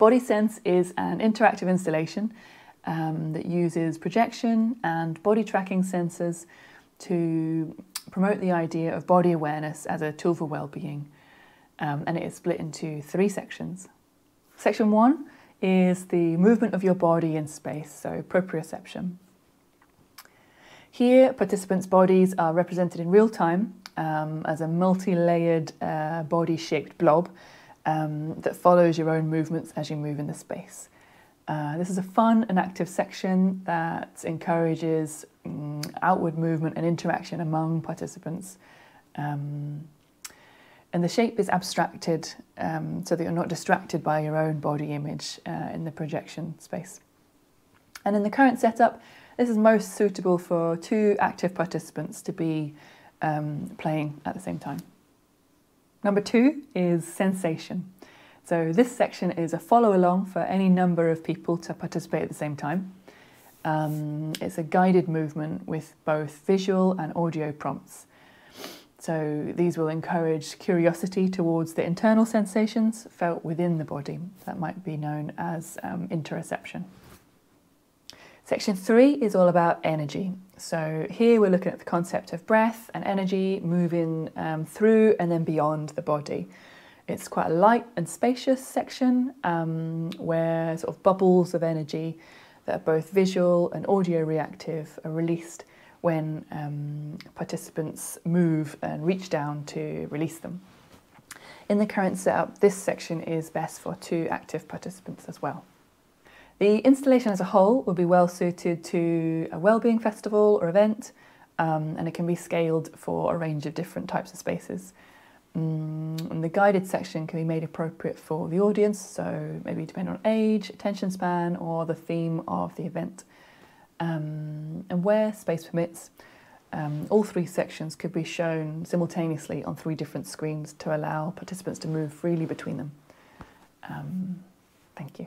Body Sense is an interactive installation um, that uses projection and body tracking sensors to promote the idea of body awareness as a tool for well-being. Um, and it is split into three sections. Section one is the movement of your body in space, so proprioception. Here, participants' bodies are represented in real time um, as a multi-layered uh, body-shaped blob um, that follows your own movements as you move in the space. Uh, this is a fun and active section that encourages um, outward movement and interaction among participants. Um, and the shape is abstracted um, so that you're not distracted by your own body image uh, in the projection space. And in the current setup, this is most suitable for two active participants to be um, playing at the same time. Number two is sensation. So this section is a follow along for any number of people to participate at the same time. Um, it's a guided movement with both visual and audio prompts. So these will encourage curiosity towards the internal sensations felt within the body. That might be known as um, interoception. Section three is all about energy. So here we're looking at the concept of breath and energy moving um, through and then beyond the body. It's quite a light and spacious section um, where sort of bubbles of energy that are both visual and audio reactive are released when um, participants move and reach down to release them. In the current setup, this section is best for two active participants as well. The installation as a whole would be well suited to a wellbeing festival or event, um, and it can be scaled for a range of different types of spaces. Mm, and the guided section can be made appropriate for the audience, so maybe depending on age, attention span, or the theme of the event. Um, and where space permits, um, all three sections could be shown simultaneously on three different screens to allow participants to move freely between them. Um, thank you.